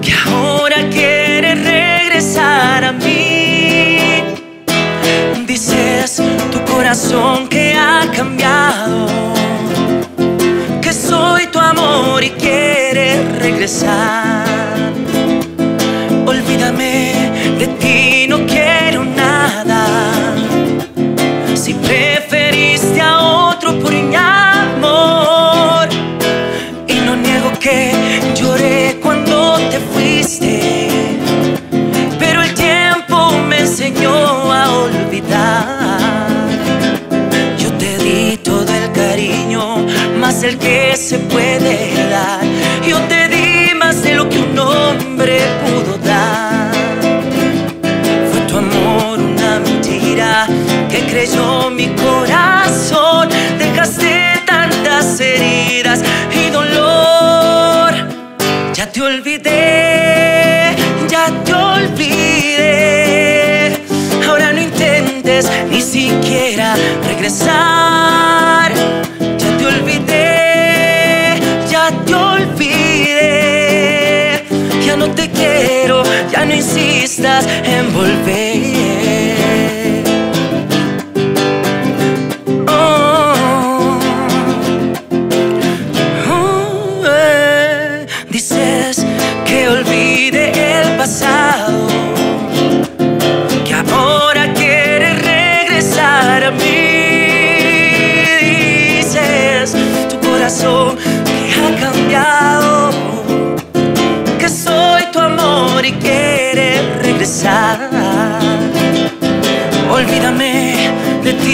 que ahora quieres regresar a mí. Dices tu corazón que ha cambiado, que soy tu amor y quieres regresar. Que lloré cuando te fuiste, pero el tiempo me enseñó a olvidar. Yo te di todo el cariño, más el que se puede dar. Yo te di más de lo que un hombre pudo dar. Fue tu amor una mentira que creyó mi corazón. Dejaste tantas heridas y dolor. Ya olvidé, ya te olvidé. Ahora no intentes ni siquiera regresar. Ya te olvidé, ya te olvidé. Ya no te quiero, ya no insistas en volver.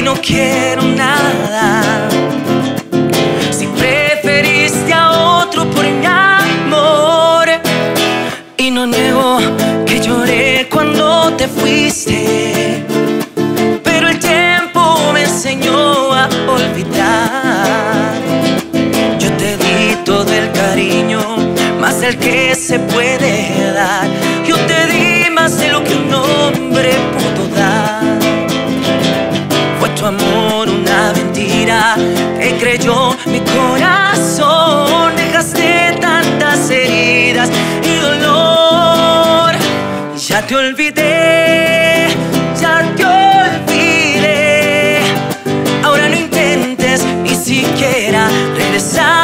Ti no quiero nada. Si preferiste a otro por mi amor. Y no niego que lloré cuando te fuiste. Pero el tiempo me enseñó a olvidar. Yo te di todo el cariño, más el que se te olvidé, ya te olvidé. Ahora no intentes ni siquiera regresar.